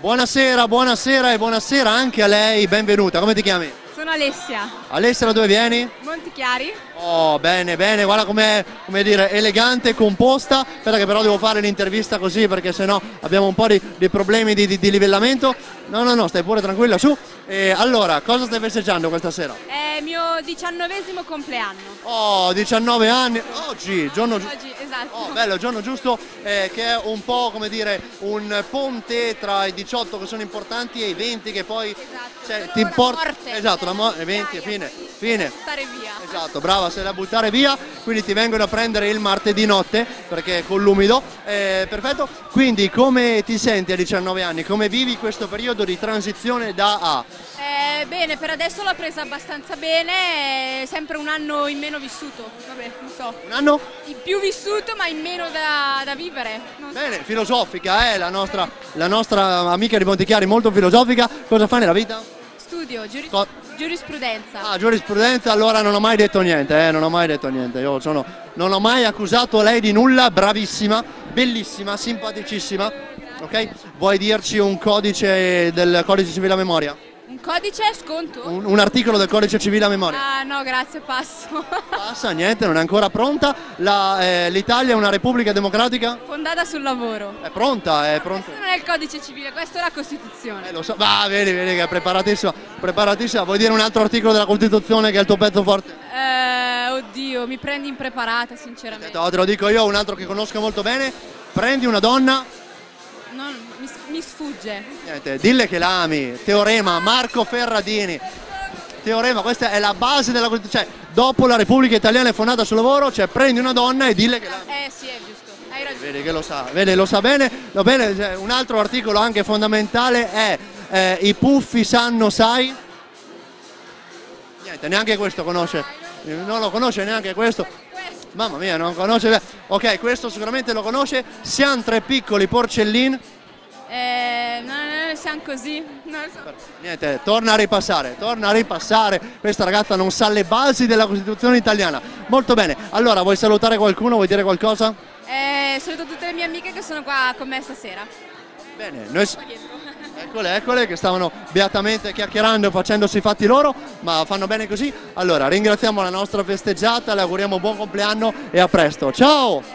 Buonasera, buonasera e buonasera anche a lei, benvenuta. Come ti chiami? Alessia, Alessia, da dove vieni? Montichiari. Oh, bene, bene, guarda com'è, come dire, elegante composta. Aspetta che però devo fare l'intervista così perché sennò abbiamo un po' di, di problemi di, di- di livellamento. No, no, no, stai pure tranquilla, su. E allora, cosa stai festeggiando questa sera? È il mio diciannovesimo compleanno. Oh, 19 anni, oggi, giorno. Oggi, esatto. Oh, bello, giorno giusto, eh, che è un po' come dire un ponte tra i 18 che sono importanti e i 20 che poi Esatto, cioè, ti importa. morte. Esatto, la morte, 20 e fine, fine. Stare via. Esatto, brava, sei da buttare via, quindi ti vengono a prendere il martedì notte perché con l'umido. Eh, perfetto, quindi come ti senti a 19 anni? Come vivi questo periodo di transizione da A? Eh, bene, per adesso l'ho presa abbastanza bene, sempre un anno in meno vissuto. Vabbè, non so. Un anno? In più vissuto ma in meno da, da vivere. Non so. Bene, filosofica, eh, la nostra, la nostra amica di Montichiari, molto filosofica. Cosa fa nella vita? Studio, giuri- Co- giurisprudenza. Ah, giurisprudenza, allora non ho mai detto niente, eh, non ho mai detto niente. Io sono, non ho mai accusato lei di nulla, bravissima, bellissima, simpaticissima. Ok? Vuoi dirci un codice del codice civile a memoria? Un codice sconto? Un, un articolo del codice civile a memoria? Ah no, grazie, passo. Passa, niente, non è ancora pronta. Eh, L'Italia è una repubblica democratica? Fondata sul lavoro. È pronta, è pronta. Questo non è il codice civile, questo è la Costituzione. Eh, lo so, va, vedi, vedi che è preparatissima, preparatissima. Vuoi dire un altro articolo della Costituzione che è il tuo pezzo forte? Eh, oddio, mi prendi impreparata, sinceramente. Te lo dico io, un altro che conosco molto bene. Prendi una donna, Non, mi, mi sfugge. niente, dille che la ami. Teorema Marco Ferradini. Teorema, questa è la base della Costituzione. Cioè, dopo la Repubblica Italiana è fondata sul lavoro, cioè prendi una donna e dille che la ami. Eh sì, è giusto, hai ragione. Vedi che lo sa, vedi, lo sa bene. Va bene, cioè, un altro articolo anche fondamentale è eh, I puffi sanno sai. Niente, neanche questo conosce. Non lo conosce neanche questo. Mamma mia, non conosce. Ok, questo sicuramente lo conosce. Siamo tre piccoli porcellin. Eh, no, no, no, siamo così. Non lo so. Niente, torna a ripassare, torna a ripassare. Questa ragazza non sa le basi della Costituzione italiana. Molto bene. Allora, vuoi salutare qualcuno? Vuoi dire qualcosa? Eh, saluto tutte le mie amiche che sono qua con me stasera. Bene, noi. Eccole, eccole che stavano beatamente chiacchierando e facendosi i fatti loro, ma fanno bene così. Allora, ringraziamo la nostra festeggiata, le auguriamo buon compleanno e a presto. Ciao!